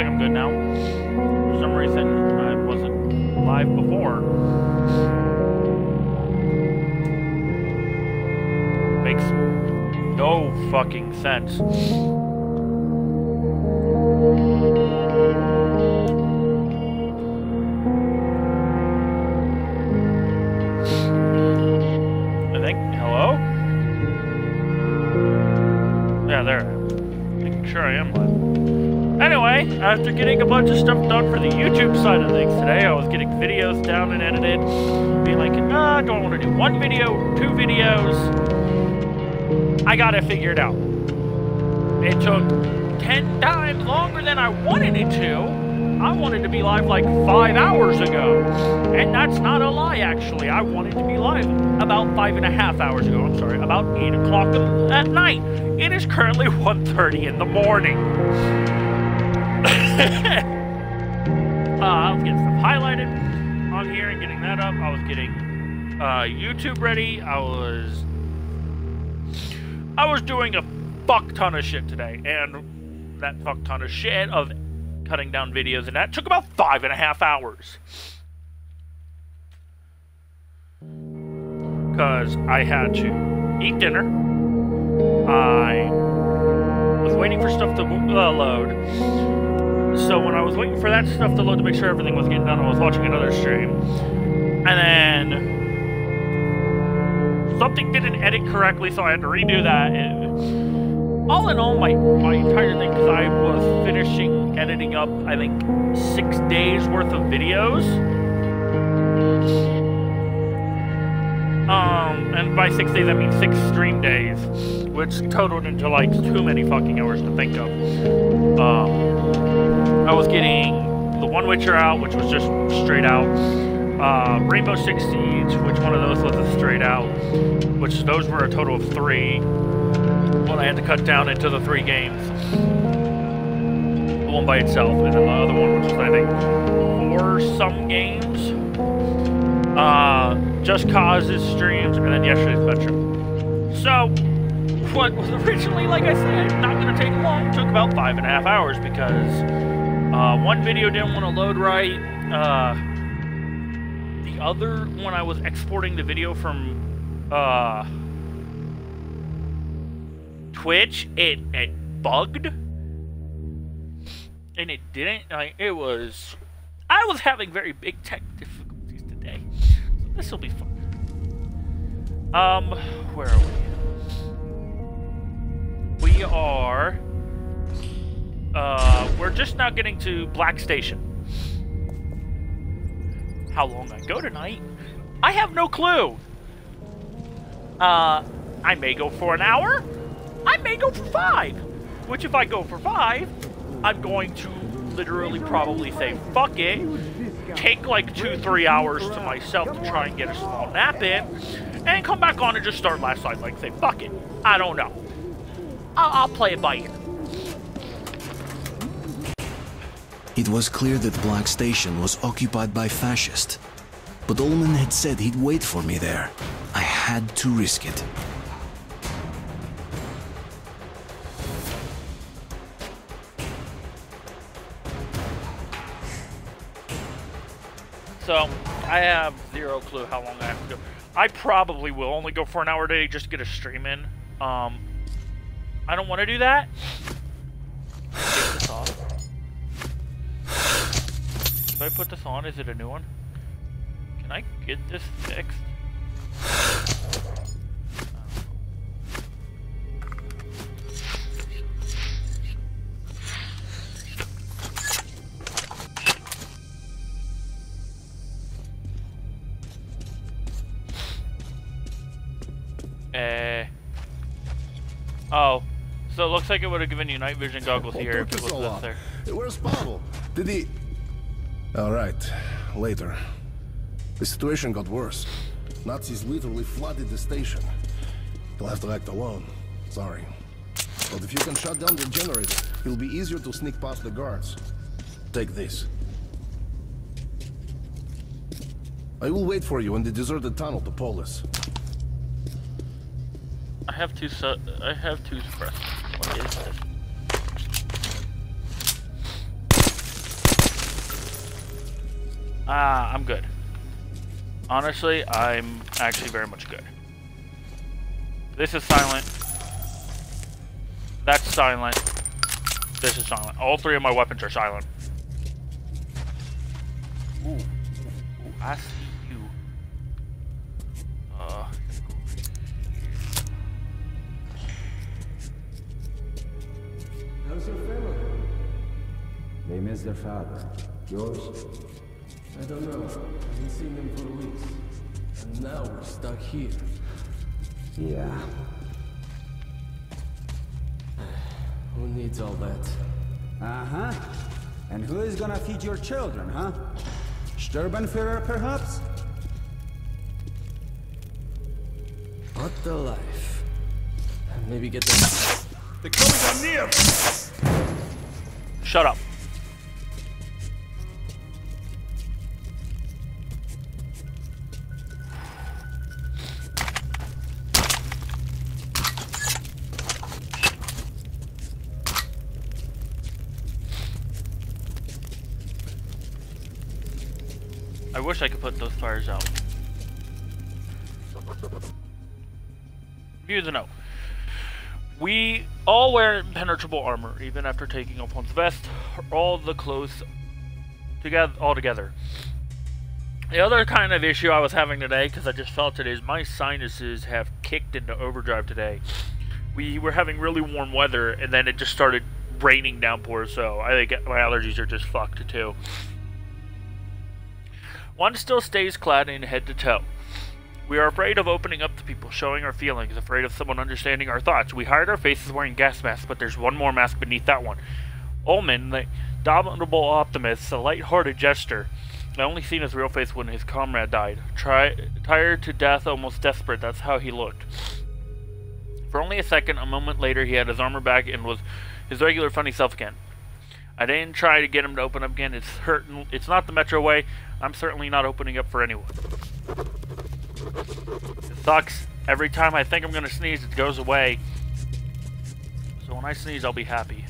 like I'm good now. For some reason, I wasn't live before. Makes no fucking sense. After getting a bunch of stuff done for the YouTube side of things today, I was getting videos down and edited, being like, ah, do I want to do one video, two videos? I got it figured out. It took 10 times longer than I wanted it to. I wanted to be live like five hours ago. And that's not a lie, actually. I wanted to be live about five and a half hours ago. I'm sorry, about 8 o'clock at night. It is currently 1.30 in the morning. uh, I was getting stuff highlighted on here and getting that up. I was getting uh, YouTube ready. I was... I was doing a fuck ton of shit today. And that fuck ton of shit of cutting down videos, and that took about five and a half hours. Because I had to eat dinner. I was waiting for stuff to uh, load. So when I was waiting for that stuff to load to make sure everything was getting done, I was watching another stream. And then something didn't edit correctly, so I had to redo that. And, all in all, my, my entire thing, because I was finishing editing up, I think, six days worth of videos. Um, and by six days, I mean six stream days, which totaled into like too many fucking hours to think of. Um, I was getting the One Witcher out, which was just straight out. Uh, Rainbow Six Siege, which one of those was a straight out, which those were a total of three. One I had to cut down into the three games. The one by itself, and then the other one, which was, I think, four some games. Uh, Just Cause's streams, and then yesterday's Metro. So, what was originally, like I said, not going to take long, took about five and a half hours because uh, one video didn't want to load right. Uh, the other one, I was exporting the video from uh, Twitch, it, it bugged. And it didn't, like, it was, I was having very big tech difficulties today. So this will be fun. Um, where are we? We are, uh, we're just now getting to Black Station. How long I go tonight? I have no clue. Uh, I may go for an hour. I may go for five. Which, if I go for five, I'm going to literally probably say, fuck it, take like two, three hours to myself to try and get a small nap in, and come back on and just start last night, like say, fuck it. I don't know. I'll, I'll play it by ear. It was clear that Black Station was occupied by fascists. But Ullman had said he'd wait for me there. I had to risk it. So, I have zero clue how long I have to go. I probably will only go for an hour a day just to get a stream in. Um, I don't want to do that. If I put this on, is it a new one? Can I get this fixed? Uh. Oh. So it looks like it would have given you night vision goggles here if it was this there. Where's Pavel? Did he... All right, later. The situation got worse. Nazis literally flooded the station. You'll have to act alone. Sorry. But if you can shut down the generator, it'll be easier to sneak past the guards. Take this. I will wait for you in the deserted tunnel to Polis. I have two I have two suppressors. What is this? Uh, I'm good. Honestly, I'm actually very much good. This is silent. That's silent. This is silent. All three of my weapons are silent. Ooh. Ooh, ooh I see you. Uh, How's your family? They miss their father. Yours? I don't know. I haven't seen them for weeks. And now we're stuck here. Yeah. Who needs all that? Uh-huh. And who is gonna feed your children, huh? Sturmbannführer, perhaps? What the life? Maybe get them. The coming are near! shut up. Wish I could put those fires out. View the note. We all wear impenetrable armor, even after taking off one's vest, or all the clothes together, all together. The other kind of issue I was having today, because I just felt it, is my sinuses have kicked into overdrive today. We were having really warm weather, and then it just started raining downpours, so I think my allergies are just fucked too. One still stays clad in head to toe. We are afraid of opening up to people, showing our feelings, afraid of someone understanding our thoughts. We hide our faces wearing gas masks, but there's one more mask beneath that one. Ullman, the dominable optimist, a light-hearted jester, I only seen his real face when his comrade died. Tired to death, almost desperate, that's how he looked. For only a second, a moment later, he had his armor back and was his regular funny self again. I didn't try to get him to open up again. It's hurting. It's not the Metro way. I'm certainly not opening up for anyone. It sucks. Every time I think I'm gonna sneeze, it goes away. So when I sneeze, I'll be happy.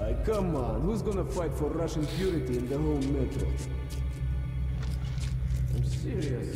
Aye, come on, who's gonna fight for Russian purity in the whole metro? I'm serious.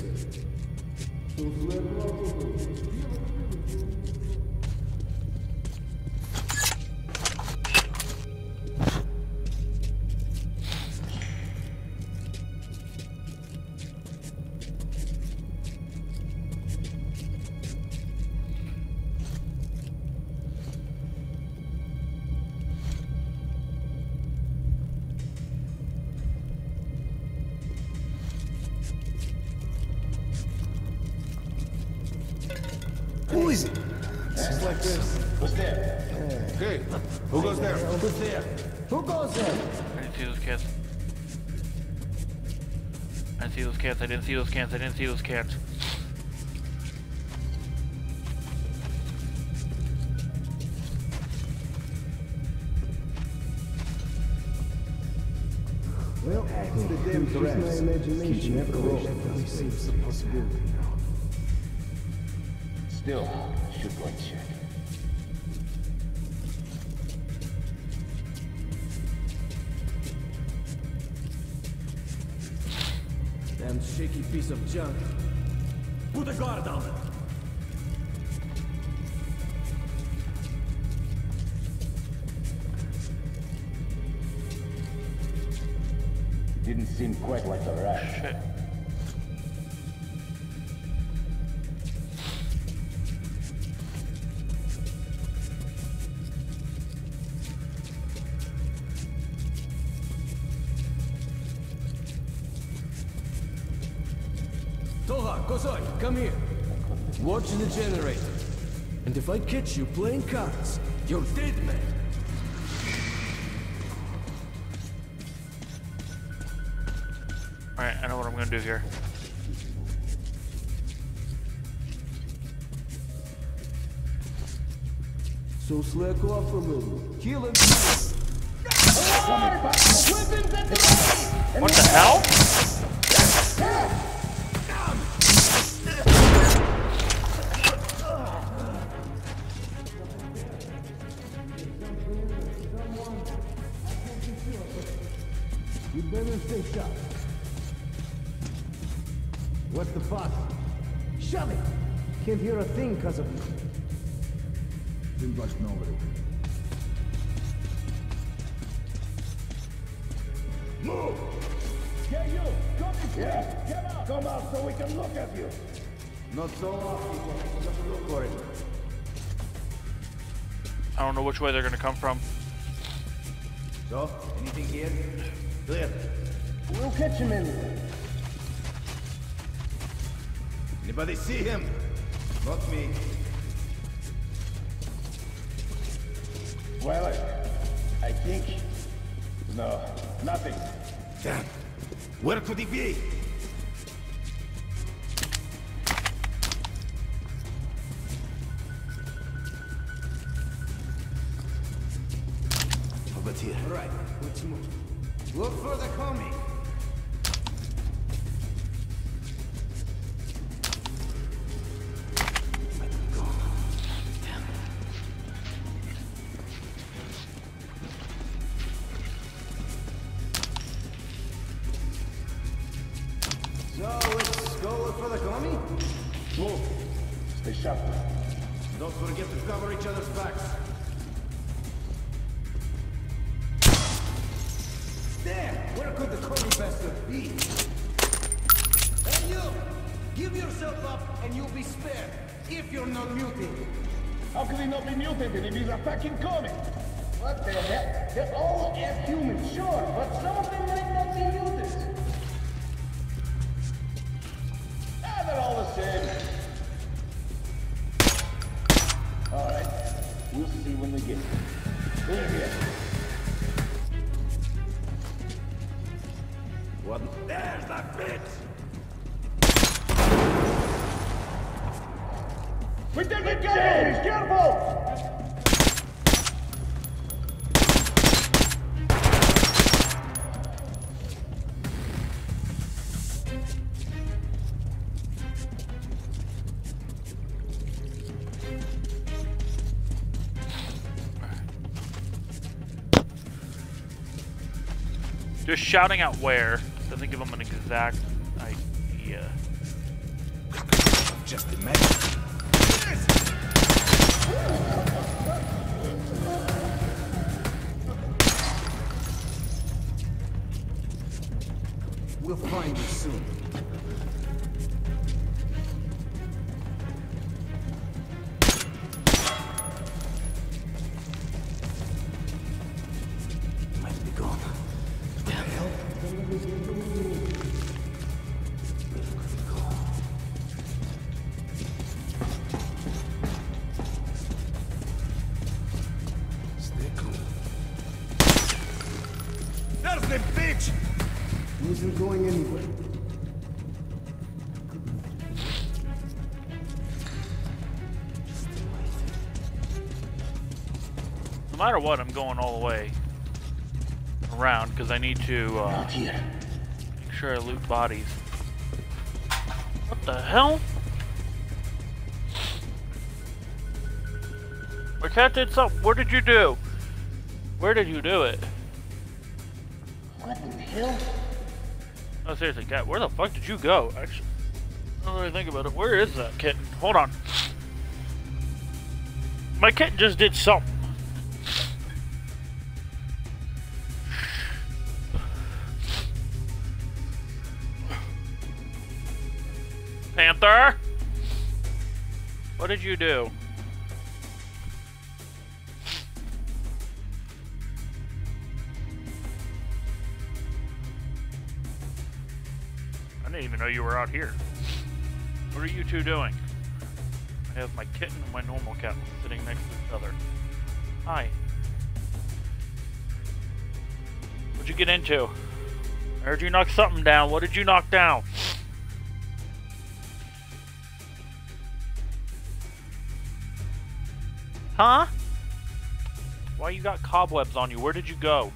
Like this. Who's there? Hey, who goes there? Who's there? Who goes there? I didn't see those cans. I didn't see those cans. I didn't see those cans. I didn't see those cans. Well, it's the damn Use my imagination after all. Seems a possibility now. Still, should go and check. Damn shaky piece of junk. Put a guard on it. Didn't seem quite like a rat. Toha, Kosoi, come here. Watch the generator. And if I catch you playing cards, you're dead, man. Alright, I know what I'm gonna do here. So slack off a little. Kill him. What the hell? Not so we can look at you. Not so. Look for it. I don't know which way they're gonna come from. So, anything here? Clear. We'll catch him in. Anybody see him? Not me. Well, I, I think... No, nothing. Damn. Where could he be? Over here. All right, let's move. Look for the coming. For? Move. Stay sharp. Don't forget to cover each other's backs. Damn, where could the commie bastard be? Hey you! Give yourself up and you'll be spared, if you're not mutated. How can he not be mutated if he's a fucking comic? What the hell? They're all F humans, sure, but some of them might not be mutants. When they get here. Just shouting out where doesn't give them an exact idea. Just imagine. We'll find you soon. No matter what, I'm going all the way around because I need to uh, make sure I loot bodies. What the hell? My cat did something. What did you do? Where did you do it? What in the hell? Oh, seriously, cat, where the fuck did you go? Actually, I don't really think about it. Where is that kitten? Hold on. My kitten just did something. What did you do? I didn't even know you were out here. What are you two doing? I have my kitten and my normal cat sitting next to each other. Hi. What'd you get into? I heard you knock something down. What did you knock down? Huh? Why you got cobwebs on you? Where did you go?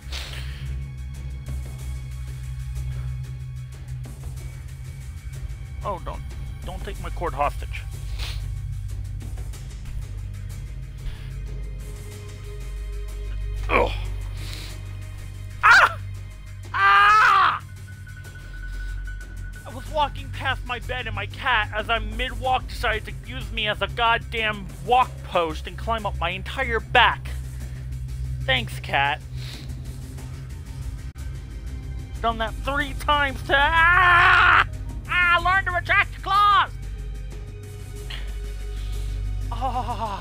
Oh, don't don't take my cord hostage. Ugh. My bed and my cat, as I'm mid-walk, decided to use me as a goddamn walk post and climb up my entire back. Thanks, cat. Done that three times to ah! Ah! Learn to retract claws. Ah.